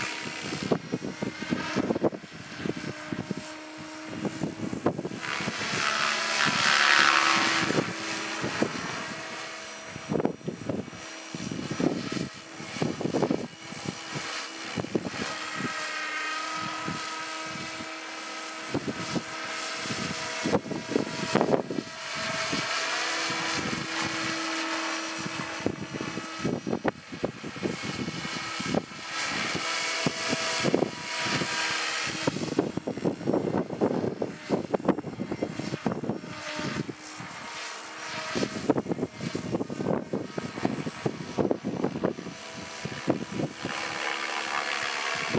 あっ。